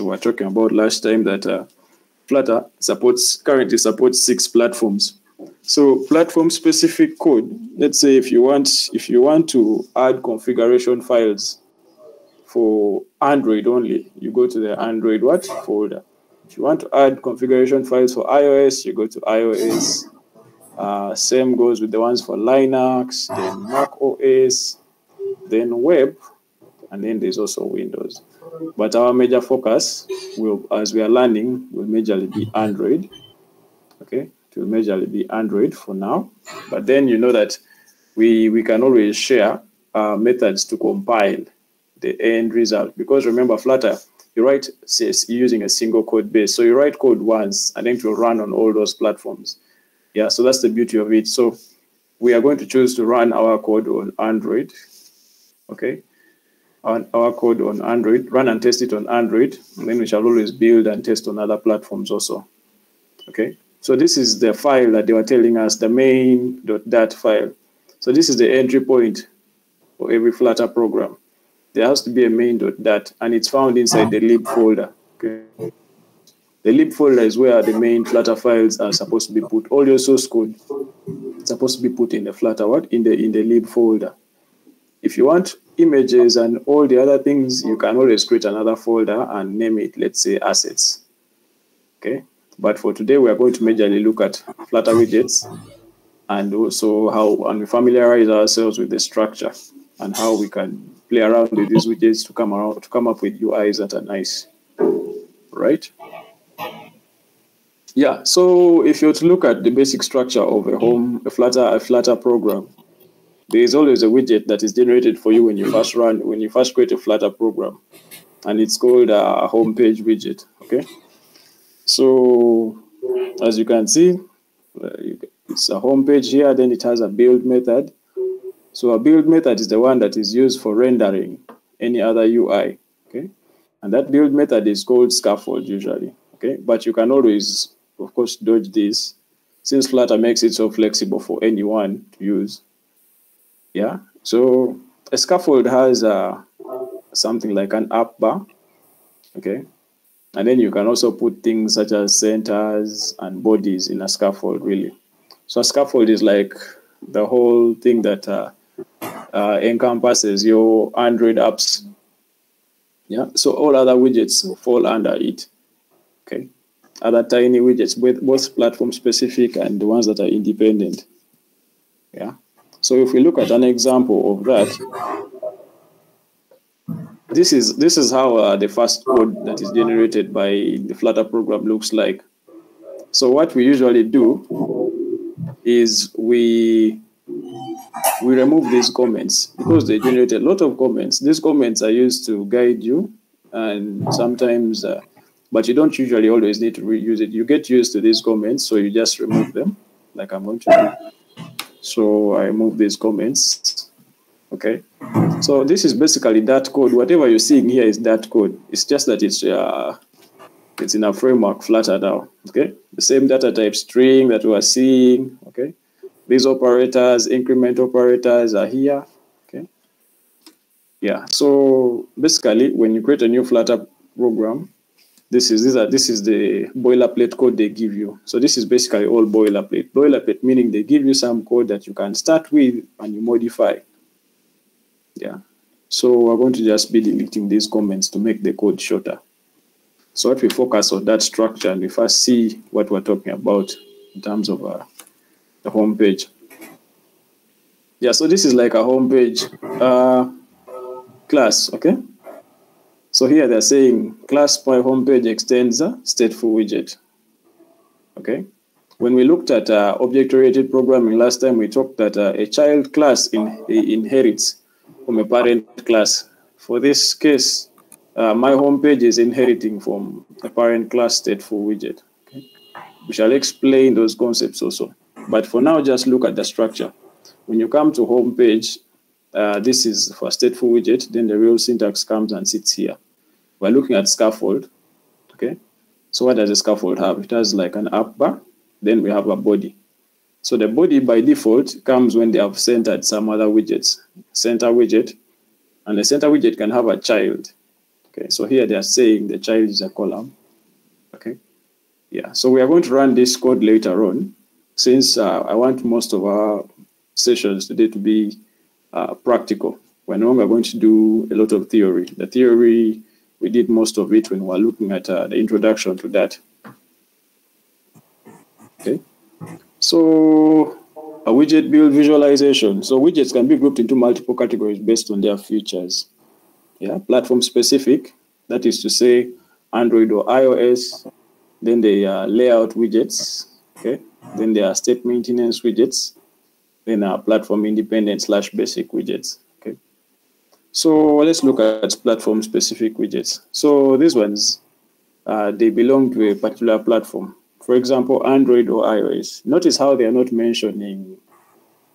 we were talking about last time that uh, Flutter supports currently supports six platforms. So platform specific code. Let's say if you want if you want to add configuration files for Android only, you go to the Android what folder. If you want to add configuration files for iOS, you go to iOS. Uh, same goes with the ones for Linux, then Mac OS, then web, and then there's also Windows. But our major focus will, as we are learning, will majorly be Android. Okay, it will majorly be Android for now. But then you know that we we can always share uh, methods to compile the end result because remember Flutter you write using a single code base. So you write code once and then it will run on all those platforms. Yeah, so that's the beauty of it. So we are going to choose to run our code on Android. Okay. On our code on Android, run and test it on Android, and then we shall always build and test on other platforms also. Okay. So this is the file that they were telling us, the main.dart file. So this is the entry point for every Flutter program there has to be a main.dart, and it's found inside the lib folder. Okay. The lib folder is where the main Flutter files are supposed to be put. All your source code is supposed to be put in the Flutter what in the in the lib folder. If you want images and all the other things, you can always create another folder and name it, let's say, assets. Okay. But for today, we are going to majorly look at Flutter widgets and also how and we familiarize ourselves with the structure and how we can play around with these widgets to come around to come up with UIs that are nice, right? Yeah. So if you were to look at the basic structure of a home, a Flutter, a Flutter program, there is always a widget that is generated for you when you first run, when you first create a Flutter program, and it's called a home page widget. Okay. So as you can see, uh, it's a home page here. Then it has a build method so a build method is the one that is used for rendering any other UI, okay? And that build method is called scaffold usually, okay? But you can always, of course, dodge this since Flutter makes it so flexible for anyone to use. Yeah, so a scaffold has uh, something like an app bar, okay? And then you can also put things such as centers and bodies in a scaffold, really. So a scaffold is like the whole thing that uh, uh, encompasses your Android apps. Yeah, so all other widgets fall under it. Okay, other tiny widgets, both, both platform specific and the ones that are independent. Yeah, so if we look at an example of that, this is this is how uh, the first code that is generated by the Flutter program looks like. So what we usually do is we we remove these comments because they generate a lot of comments. These comments are used to guide you, and sometimes, uh, but you don't usually always need to reuse it. You get used to these comments, so you just remove them, like I'm going to do. So I move these comments. Okay. So this is basically that code. Whatever you're seeing here is that code. It's just that it's uh, it's in a framework Flutter now. Okay. The same data type string that we are seeing. Okay these operators, increment operators are here. Okay. Yeah. So basically, when you create a new Flutter program, this is these are this is the boilerplate code they give you. So this is basically all boilerplate. Boilerplate meaning they give you some code that you can start with and you modify. Yeah. So we're going to just be deleting these comments to make the code shorter. So what we focus on that structure and we first see what we're talking about in terms of uh, the home page. Yeah, so this is like a home page uh, class, okay? So here they're saying class my homepage extends a stateful widget, okay? When we looked at uh, object-oriented programming last time, we talked that uh, a child class in, inherits from a parent class. For this case, uh, my homepage is inheriting from a parent class stateful widget. Okay? We shall explain those concepts also. But for now, just look at the structure. When you come to homepage, uh, this is for stateful widget, then the real syntax comes and sits here. We're looking at scaffold, okay? So what does a scaffold have? It has like an app bar, then we have a body. So the body by default comes when they have centered some other widgets. Center widget, and the center widget can have a child. Okay, so here they are saying the child is a column. Okay, yeah. So we are going to run this code later on, since uh, I want most of our sessions today to be uh, practical. We're no longer going to do a lot of theory. The theory we did most of it when we were looking at uh, the introduction to that. Okay, so a widget build visualization. So widgets can be grouped into multiple categories based on their features. Yeah, platform specific, that is to say Android or iOS. Then they are layout widgets. Okay, then there are state maintenance widgets. Then are platform independent slash basic widgets. So let's look at platform specific widgets. So these ones, uh, they belong to a particular platform for example, Android or iOS, notice how they are not mentioning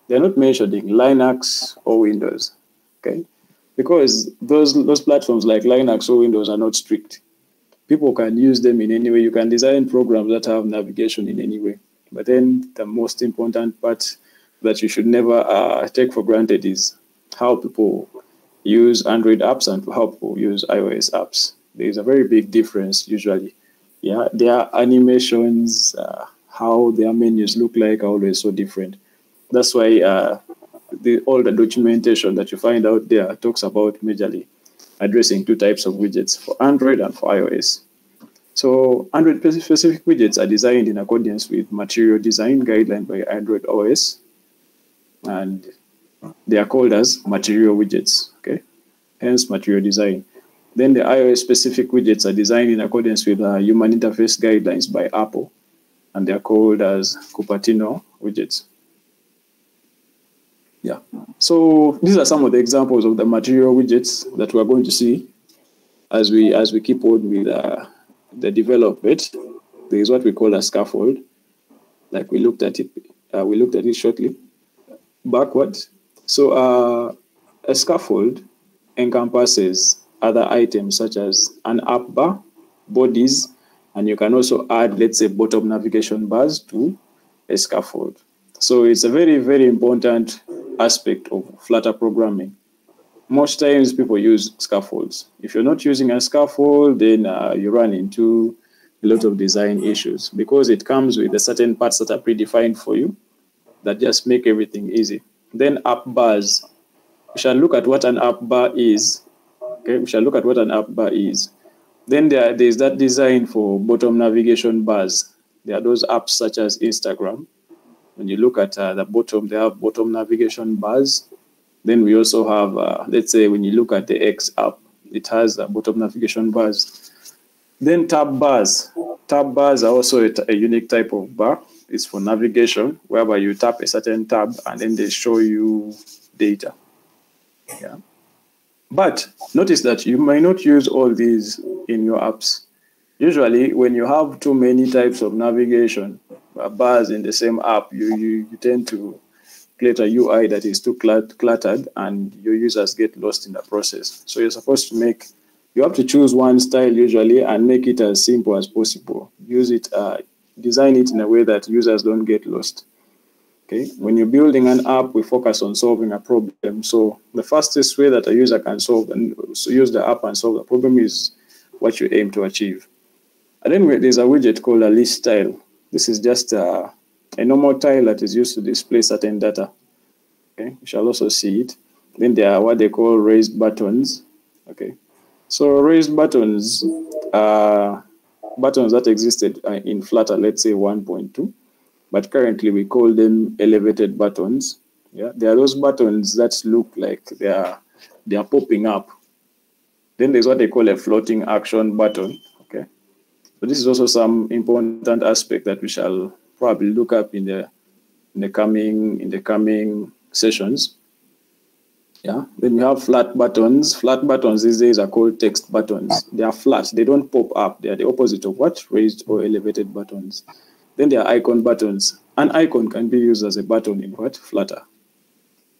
they're not mentioning Linux or Windows, okay? Because those those platforms like Linux or Windows are not strict. People can use them in any way. You can design programs that have navigation in any way. But then the most important part that you should never uh, take for granted is how people use Android apps and how people use iOS apps. There is a very big difference usually yeah, their animations, uh, how their menus look like are always so different. That's why uh, the, all the documentation that you find out there talks about majorly addressing two types of widgets for Android and for iOS. So Android specific widgets are designed in accordance with material design guideline by Android OS, and they are called as material widgets. Okay, hence material design. Then the iOS specific widgets are designed in accordance with uh, human interface guidelines by Apple, and they're called as Cupertino widgets. Yeah. So these are some of the examples of the material widgets that we're going to see as we as we keep on with uh, the development. There is what we call a scaffold, like we looked at it. Uh, we looked at it shortly backwards. So uh, a scaffold encompasses other items such as an app bar, bodies, and you can also add, let's say, bottom navigation bars to a scaffold. So it's a very, very important aspect of Flutter programming. Most times people use scaffolds. If you're not using a scaffold, then uh, you run into a lot of design issues because it comes with a certain parts that are predefined for you that just make everything easy. Then app bars. We shall look at what an app bar is Okay, we shall look at what an app bar is. Then there, there is that design for bottom navigation bars. There are those apps such as Instagram. When you look at uh, the bottom, they have bottom navigation bars. Then we also have, uh, let's say, when you look at the X app, it has uh, bottom navigation bars. Then tab bars. Tab bars are also a, a unique type of bar. It's for navigation, whereby you tap a certain tab and then they show you data. Yeah. But notice that you may not use all these in your apps. Usually, when you have too many types of navigation uh, bars in the same app, you, you, you tend to create a UI that is too cluttered and your users get lost in the process. So you're supposed to make, you have to choose one style usually and make it as simple as possible. Use it, uh, design it in a way that users don't get lost. Okay, when you're building an app, we focus on solving a problem. So the fastest way that a user can solve and use the app and solve the problem is what you aim to achieve. And then there's a widget called a list tile. This is just a, a normal tile that is used to display certain data. Okay, you shall also see it. Then there are what they call raised buttons. Okay, so raised buttons are buttons that existed uh, in Flutter, let's say 1.2 but currently we call them elevated buttons. Yeah, there are those buttons that look like they are they are popping up. Then there's what they call a floating action button. Okay, so this is also some important aspect that we shall probably look up in the in the coming in the coming sessions. Yeah, then we have flat buttons. Flat buttons these days are called text buttons. They are flat, they don't pop up. They are the opposite of what raised or elevated buttons. Then there are icon buttons. An icon can be used as a button in what? Flutter.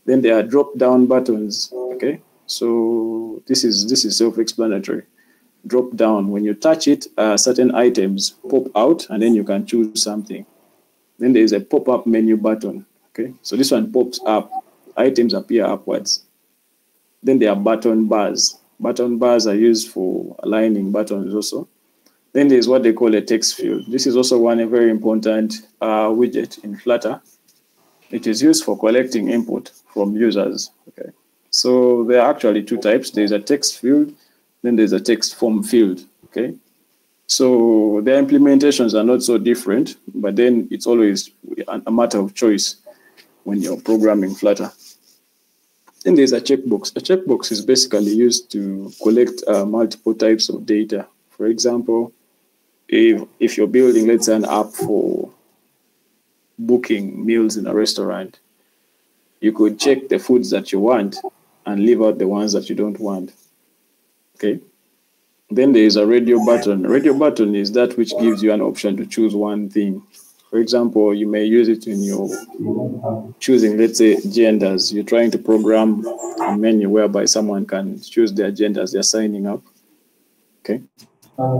Then there are drop-down buttons. Okay, so this is this is self-explanatory. Drop down. When you touch it, uh, certain items pop out, and then you can choose something. Then there is a pop-up menu button. Okay, so this one pops up. Items appear upwards. Then there are button bars. Button bars are used for aligning buttons also. Then there's what they call a text field. This is also one very important uh, widget in Flutter. It is used for collecting input from users. Okay, so there are actually two types. There's a text field, then there's a text form field. Okay, so their implementations are not so different, but then it's always a matter of choice when you're programming Flutter. Then there's a checkbox. A checkbox is basically used to collect uh, multiple types of data. For example, if, if you're building, let's say, an app for booking meals in a restaurant, you could check the foods that you want and leave out the ones that you don't want. Okay. Then there is a radio button. Radio button is that which gives you an option to choose one thing. For example, you may use it in your choosing, let's say, genders. You're trying to program a menu whereby someone can choose their genders they're signing up. Okay.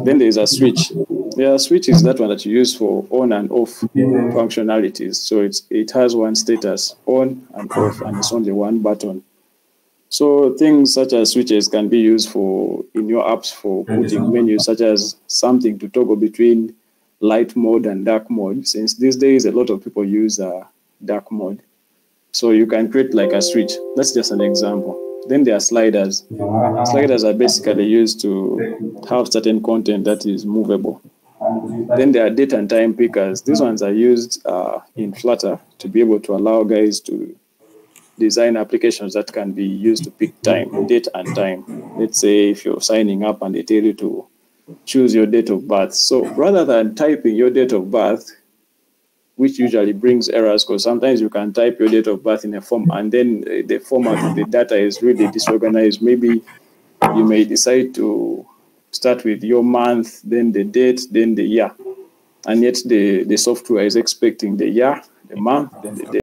Then there's a switch. Yeah, switch is that one that you use for on and off functionalities. So it's it has one status, on and off, and it's only one button. So things such as switches can be used for in your apps for putting menus such as something to toggle between light mode and dark mode. Since these days a lot of people use uh, dark mode, so you can create like a switch. That's just an example. Then there are sliders. Sliders are basically used to have certain content that is movable. Then there are date and time pickers. These ones are used uh, in Flutter to be able to allow guys to design applications that can be used to pick time, date and time. Let's say if you're signing up and they tell you to choose your date of birth. So rather than typing your date of birth, which usually brings errors because sometimes you can type your date of birth in a form and then uh, the format of the data is really disorganized. Maybe you may decide to start with your month, then the date, then the year. And yet the, the software is expecting the year, the month, then the date.